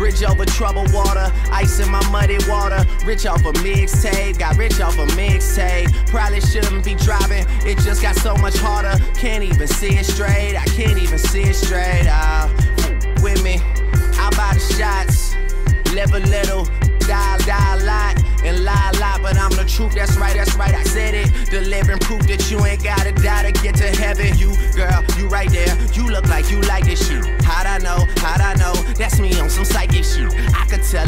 Bridge over troubled water, ice in my muddy water. Rich off a mixtape, got rich off a mixtape. Probably shouldn't be driving, it just got so much harder. Can't even see it straight, I can't even see it straight. Uh, with me, I buy the shots, live a little, die, die a lot, and lie a lot. But I'm the truth, that's right, that's right, I said it. Delivering proof that you ain't gotta die to get to heaven. You, girl, you right there, you look like you like this shit. Some psychic shit. I could tell